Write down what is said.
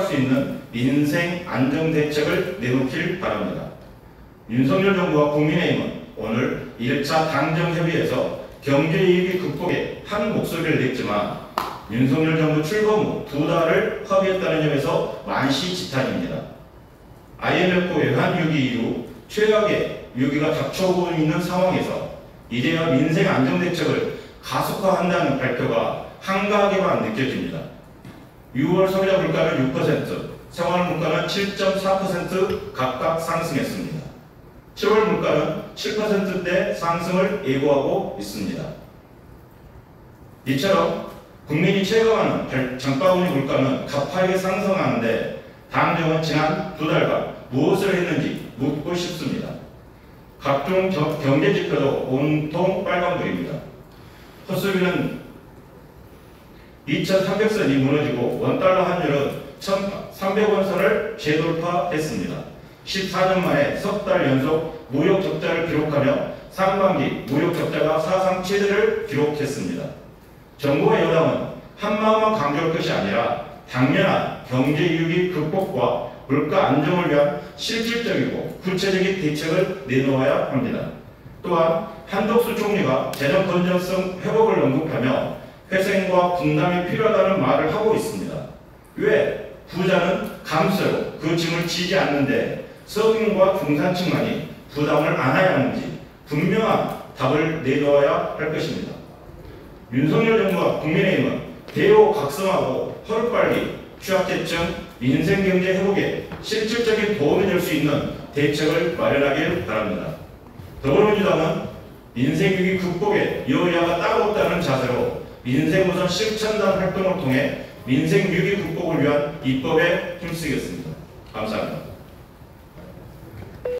수 있는 민생 안정 대책을 내놓길 바랍니다. 윤석열 정부와 국민의힘은 오늘 1차 당정협의에서 경제이익 극복에 한 목소리를 냈지만 윤석열 정부 출범 후 두 달을 협의했다는 점에서 만시지탄입니다. IMF 외환 위기 이후 최악의 위기가 닥쳐오고 있는 상황에서 이제야 민생 안정 대책을 가속화한다는 발표가 한가하게만 느껴집니다. 6월 소비자 물가는 6%, 생활 물가는 7.4% 각각 상승했습니다. 7월 물가는 7%대 상승을 예고하고 있습니다. 이처럼 국민이 체감하는 장바구니 물가는 가파르게 상승하는데 당정은 지난 두 달간 무엇을 했는지 묻고 싶습니다. 각종 경제 지표도 온통 빨간불입니다. 허수비는 2,300선이 무너지고 원달러 환율은 1,300원 선을 재돌파했습니다. 14년 만에 석 달 연속 무역 적자를 기록하며 상반기 무역 적자가 사상 최대를 기록했습니다. 정부와 여당은 한마음만 강조할 것이 아니라 당면한 경제 위기 극복과 물가 안정을 위한 실질적이고 구체적인 대책을 내놓아야 합니다. 또한 한덕수 총리가 재정 건전성 회복을 언급하며 회생과 분담이 필요하다는 말을 하고 있습니다. 왜 부자는 감세로 그 짐을 지지 않는데 서민과 중산층만이 부담을 안아야 하는지 분명한 답을 내놓아야 할 것입니다. 윤석열 정부와 국민의힘은 대호각성하고 하루빨리 취약계층 민생경제 회복에 실질적인 도움이 될 수 있는 대책을 마련하길 바랍니다. 더불어민주당은 민생위기 극복에 여야가 따로 없다는 자세로 민생우선 실천단 활동을 통해 민생 위기 극복을 위한 입법에 힘쓰겠습니다. 감사합니다.